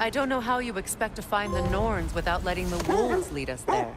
I don't know how you expect to find the Norns without letting the wolves lead us there.